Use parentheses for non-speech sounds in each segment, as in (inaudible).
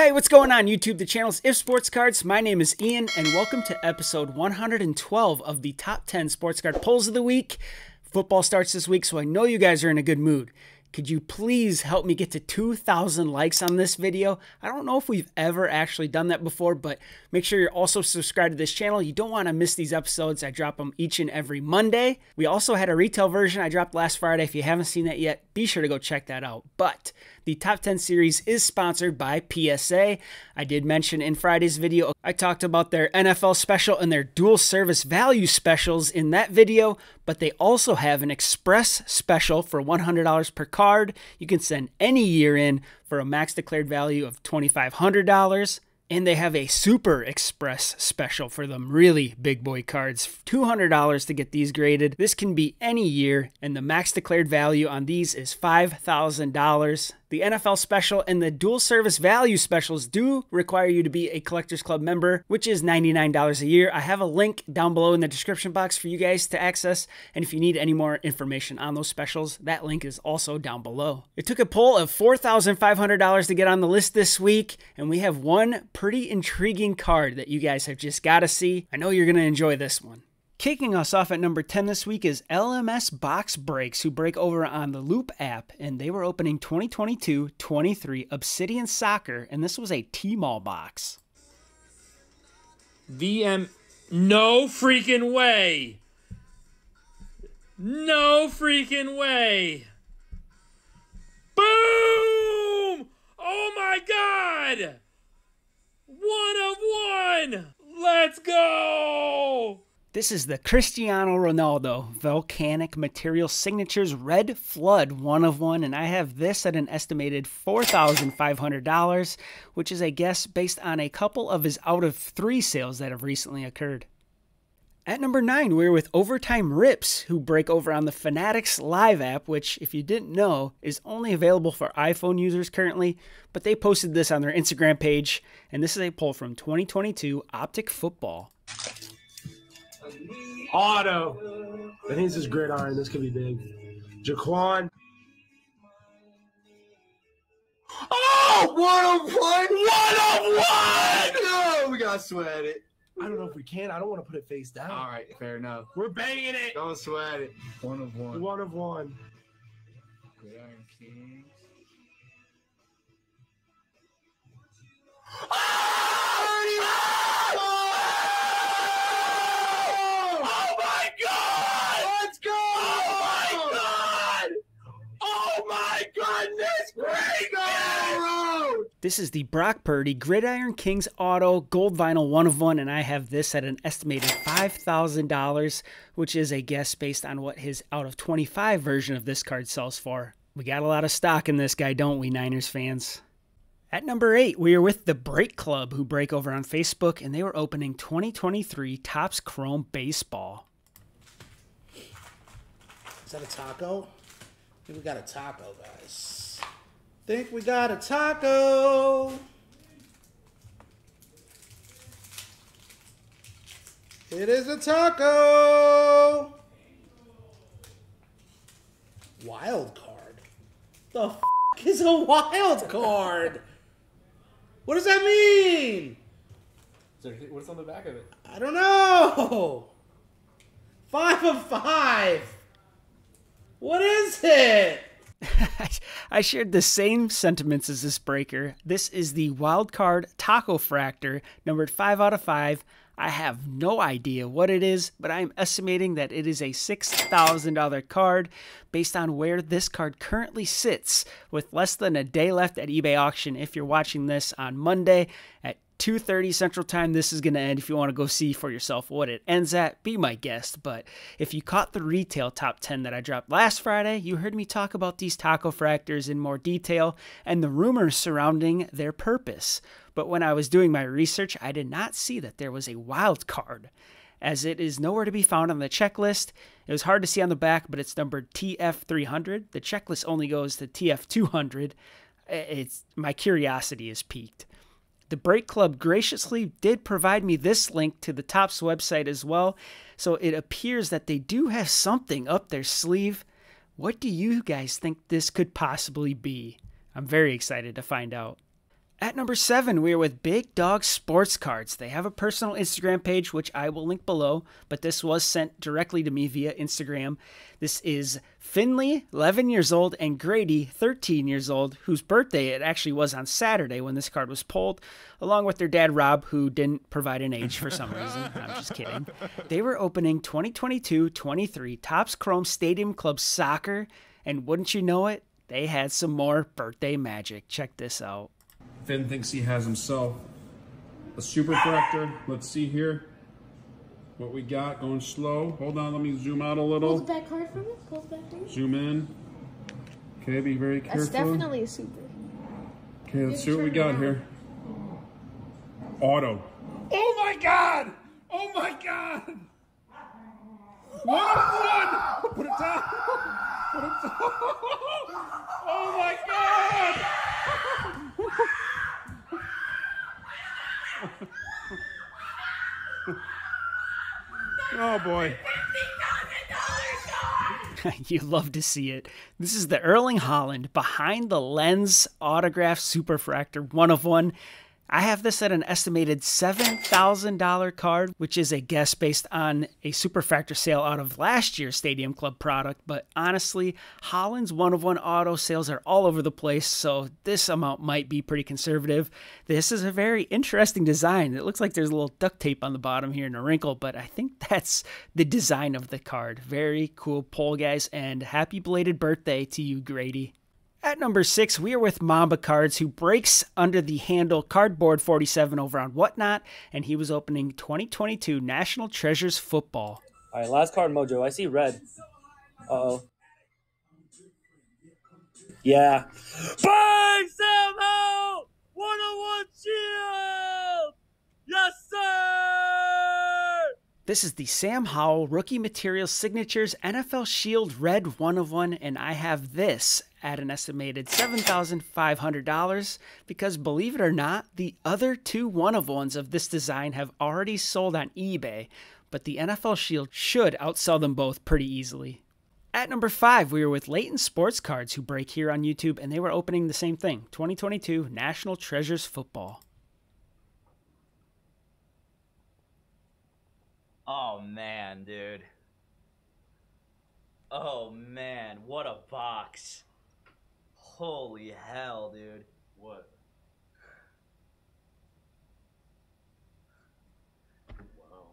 Hey, what's going on YouTube? The channel's If Sports Cards. My name is Ian, and welcome to episode 112 of the top 10 sports card polls of the week. Football starts this week, so I know you guys are in a good mood. Could you please help me get to 2,000 likes on this video? I don't know if we've ever actually done that before, but make sure you're also subscribed to this channel. You don't want to miss these episodes. I drop them each and every Monday. We also had a retail version I dropped last Friday. If you haven't seen that yet, be sure to go check that out. But the top 10 series is sponsored by PSA. I did mention in Friday's video, I talked about their NFL special and their dual service value specials in that video, but they also have an express special for $100 per card. You can send any year in for a max declared value of $2,500. And they have a Super Express special for them really big boy cards. $200 to get these graded. This can be any year, and the max declared value on these is $5,000. The NFL special and the dual service value specials do require you to be a Collectors Club member, which is $99 a year. I have a link down below in the description box for you guys to access. And if you need any more information on those specials, that link is also down below. It took a poll of $4,500 to get on the list this week, and we have one pretty intriguing card that you guys have just got to see. I know you're going to enjoy this one. Kicking us off at number 10 this week is LMS Box Breaks, who break over on the Loop app, and they were opening 2022 23 Obsidian Soccer, and this was a T Mall box. VM. No freaking way! No freaking way! Boom! Oh my god! One of one! Let's go! This is the Cristiano Ronaldo Volcanic Material Signatures Red Flood one of one, and I have this at an estimated $4,500, which is a guess based on a couple of his out of three sales that have recently occurred. At number nine, we're with Overtime Rips, who break over on the Fanatics Live app, which, if you didn't know, is only available for iPhone users currently. But they posted this on their Instagram page, and this is a poll from 2022 Optic Football. Auto. I think this is gridiron. This could be big. Jaquan. Oh, one of one, one of one! No, we gotta sweat it. I don't know if we can. I don't want to put it face down. All right, fair enough. We're banging it. Don't sweat it. One of one. One of one. Gridiron Kings. Oh my God! Let's go! Oh my God! Oh my goodness gracious! This is the Brock Purdy Gridiron Kings Auto Gold Vinyl one of one, and I have this at an estimated $5,000, which is a guess based on what his out of 25 version of this card sells for. We got a lot of stock in this guy, don't we, Niners fans? At number eight, we are with the Break Club, who break over on Facebook, and they were opening 2023 Topps Chrome Baseball. Is that a taco? I think we got a taco, guys. Think we got a taco. It is a taco. Wild card. The f- is a wild card? What does that mean? What's on the back of it? I don't know. Five of five. What is it? (laughs) I shared the same sentiments as this breaker. This is the wild card Taco Fractor, numbered 5 out of 5. I have no idea what it is, but I'm estimating that it is a $6,000 card based on where this card currently sits with less than a day left at eBay auction. If you're watching this on Monday at 2:30 Central Time this is going to end if you want to go see for yourself what it ends at be my guest but if you caught the retail top 10 that I dropped last Friday you heard me talk about these taco fractors in more detail and the rumors surrounding their purpose but when I was doing my research I did not see that there was a wild card as it is nowhere to be found on the checklist. It was hard to see on the back, but it's numbered TF300. The checklist only goes to TF200. It's my curiosity is piqued. The Break Club graciously did provide me this link to the Topps website as well, so it appears that they do have something up their sleeve. What do you guys think this could possibly be? I'm very excited to find out. At number seven, we are with Big Dog Sports Cards. They have a personal Instagram page, which I will link below, but this was sent directly to me via Instagram. This is Finley, 11 years old, and Grady, 13 years old, whose birthday it actually was on Saturday when this card was pulled, along with their dad, Rob, who didn't provide an age for some reason. (laughs) I'm just kidding. They were opening 2022 23 Topps Chrome Stadium Club Soccer, and wouldn't you know it, they had some more birthday magic. Check this out. Finn thinks he has himself a superfractor. Let's see here what we got going slow. Hold on, let me zoom out a Pull little. the back card for me. Pull the back card. Zoom in. Okay, be very careful. That's definitely a super. Okay, let's see what we got here. Auto. Oh my god! Oh my god! One of one! Put it down! Put it down! Oh my god! Oh boy. (laughs) you love to see it. This is the Erling Haaland behind the lens autograph superfractor one of one. I have this at an estimated $7,000 card, which is a guess based on a superfractor sale out of last year's Stadium Club product. But honestly, Haaland's one of one auto sales are all over the place, so this amount might be pretty conservative. This is a very interesting design. It looks like there's a little duct tape on the bottom here and a wrinkle, but I think that's the design of the card. Very cool pull, guys, and happy belated birthday to you, Grady. At number six, we are with Mamba Cards, who breaks under the handle Cardboard 47 over on Whatnot, and he was opening 2022 National Treasures Football. All right, last card, Mojo. I see red. Uh oh. Yeah. Bang, Sam Howe! 101 shield! Yes, sir! This is the Sam Howell Rookie Materials Signatures NFL Shield Red 1 of 1, and I have this at an estimated $7,500 because believe it or not, the other two 1 of 1s of this design have already sold on eBay, but the NFL Shield should outsell them both pretty easily. At number five, we were with Leighton Sports Cards, who break here on YouTube, and they were opening the same thing 2022 National Treasures Football. Oh man, dude. Oh man, what a box. Holy hell, dude. What? Wow.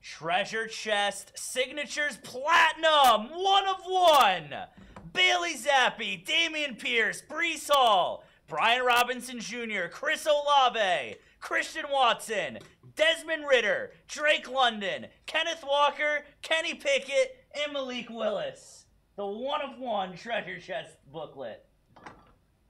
Treasure chest signatures platinum, one of one. Bailey Zappe, Dameon Pierce, Breece Hall, Brian Robinson Jr., Chris Olave, Christian Watson, Desmond Ridder, Drake London, Kenneth Walker, Kenny Pickett, and Malik Willis. The one of one treasure chest booklet.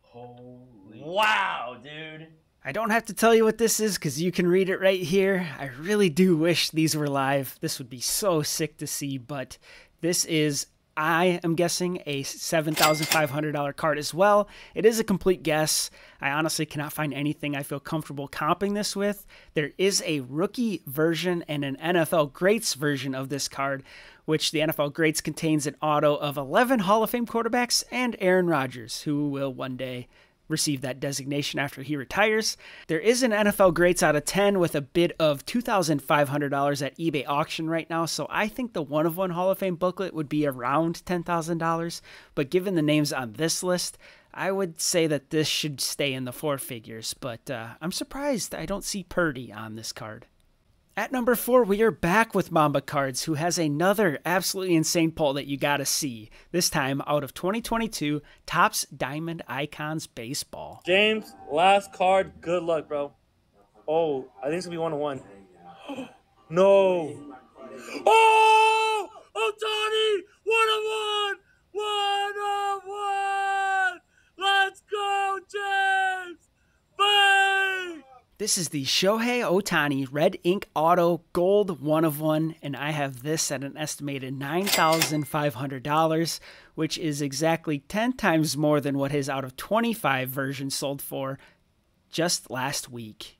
Holy. Wow, dude. I don't have to tell you what this is because you can read it right here. I really do wish these were live. This would be so sick to see, but this is, I am guessing, a $7,500 card as well. It is a complete guess. I honestly cannot find anything I feel comfortable comping this with. There is a rookie version and an NFL Greats version of this card, which the NFL Greats contains an auto of 11 Hall of Fame quarterbacks and Aaron Rodgers, who will one day receive that designation after he retires. There is an NFL Greats out of 10 with a bid of $2,500 at eBay auction right now, so I think the one of one Hall of Fame booklet would be around $10,000. But given the names on this list, I would say that this should stay in the four figures, but uh, I'm surprised I don't see Purdy on this card. At number four, we are back with Mamba Cards, who has another absolutely insane poll that you gotta see. This time out of 2022 Topps Diamond Icons Baseball. James, last card. Good luck, bro. Oh, I think it's gonna be one to one. (gasps) no. Oh! oh Ohtani! One of This is the Shohei Ohtani Red Ink Auto Gold 1 of 1, and I have this at an estimated $9,500, which is exactly 10 times more than what his out of 25 version sold for just last week.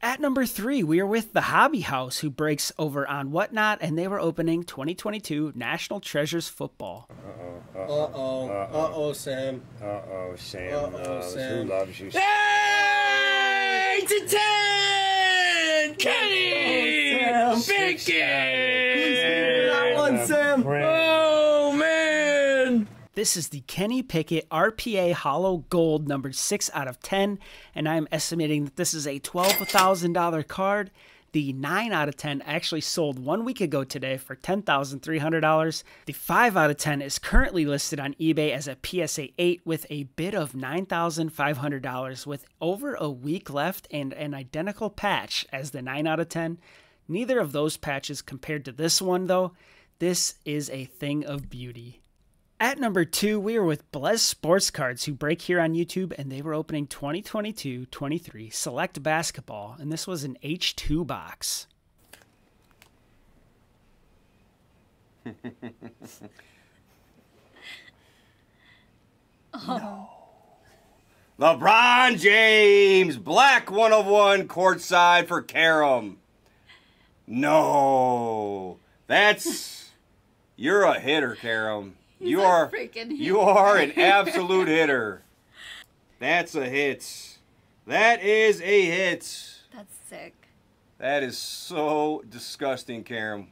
At number three, we are with the Hobby House, who breaks over on Whatnot, and they were opening 2022 National Treasures Football. Uh-oh, Uh-oh. Uh-oh, Sam. Uh-oh, Sam. Uh-oh, Sam. Who loves you? Hey, to ten, Kenny, Oh, Pickett. That one, Sam. Oh man. This is the Kenny Pickett RPA Holo Gold numbered 6 out of 10, and I'm estimating that this is a $12,000 card. The 9 out of 10 actually sold one week ago today for $10,300. The 5 out of 10 is currently listed on eBay as a PSA 8 with a bid of $9,500 with over a week left and an identical patch as the 9 out of 10. Neither of those patches compared to this one, though. This is a thing of beauty. At number two, we are with Blez Sports Cards, who break here on YouTube, and they were opening 2022 23 Select Basketball, and this was an H2 box. (laughs) No, LeBron James, black 101 courtside for Karam. No, that's you're a hitter, Karam. You a are freaking you are an (laughs) absolute hitter. That's a hit. That is a hit. That's sick. That is so disgusting, Karam.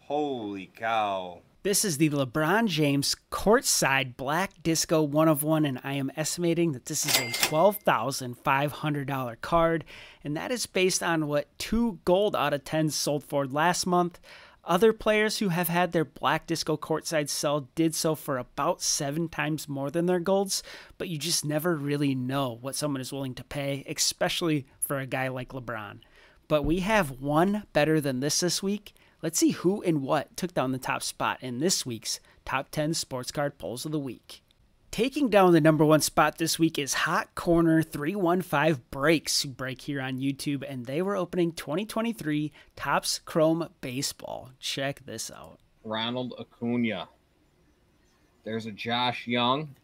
Holy cow. This is the LeBron James courtside black disco one of one, and I am estimating that this is a $12,500 card, and that is based on what two gold out of 10 sold for last month. Other players who have had their black disco courtside sell did so for about seven times more than their golds, but you just never really know what someone is willing to pay, especially for a guy like LeBron. But we have one better than this this week. Let's see who and what took down the top spot in this week's Top 10 Sports Card Polls of the Week. Taking down the number one spot this week is Hot Corner 315 Breaks, who break here on YouTube, and they were opening 2023 Topps Chrome Baseball. Check this out. Ronald Acuna. There's a Josh Jung,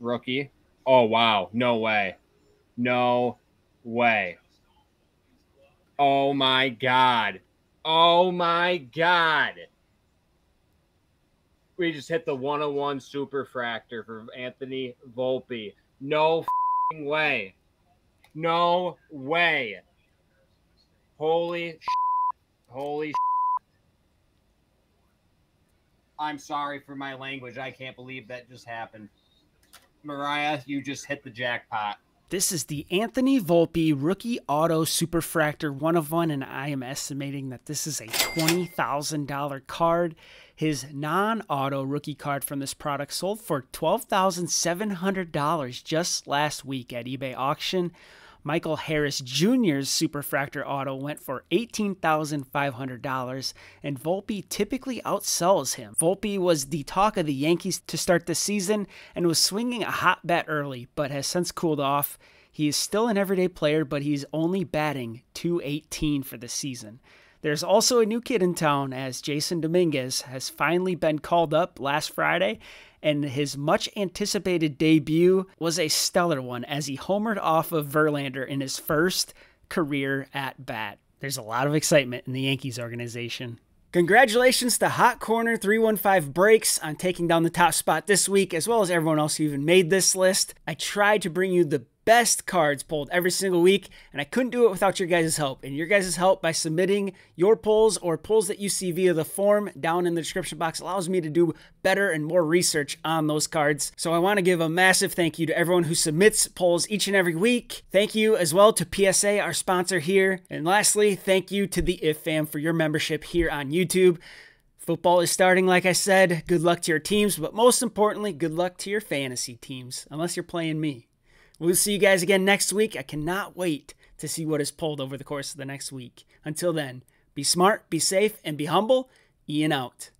rookie. Oh wow, no way. No way. Oh my god. Oh my god. We just hit the 101 superfractor for Anthony Volpe. No way. No way. Holy sh- Holy sh- I'm sorry for my language. I can't believe that just happened. Mariah, you just hit the jackpot. This is the Anthony Volpe Rookie Auto Superfractor one of one, and I am estimating that this is a $20,000 card. His non auto rookie card from this product sold for $12,700 just last week at eBay auction. Michael Harris Jr.'s Superfractor Auto went for $18,500, and Volpe typically outsells him. Volpe was the talk of the Yankees to start the season and was swinging a hot bat early, but has since cooled off. He is still an everyday player, but he's only batting 218 for the season. There's also a new kid in town as Jasson Dominguez has finally been called up last Friday, and his much anticipated debut was a stellar one as he homered off of Verlander in his first career at bat. There's a lot of excitement in the Yankees organization. Congratulations to Hot Corner 315 Breaks on taking down the top spot this week, as well as everyone else who even made this list. I tried to bring you the best cards pulled every single week, and I couldn't do it without your guys' help. And your guys' help by submitting your polls or polls that you see via the form down in the description box allows me to do better and more research on those cards. So I want to give a massive thank you to everyone who submits polls each and every week. Thank you as well to PSA, our sponsor here. And lastly, thank you to the If Fam for your membership here on YouTube. Football is starting, like I said. Good luck to your teams, but most importantly, good luck to your fantasy teams, unless you're playing me. We'll see you guys again next week. I cannot wait to see what is pulled over the course of the next week. Until then, be smart, be safe, and be humble. Ian out.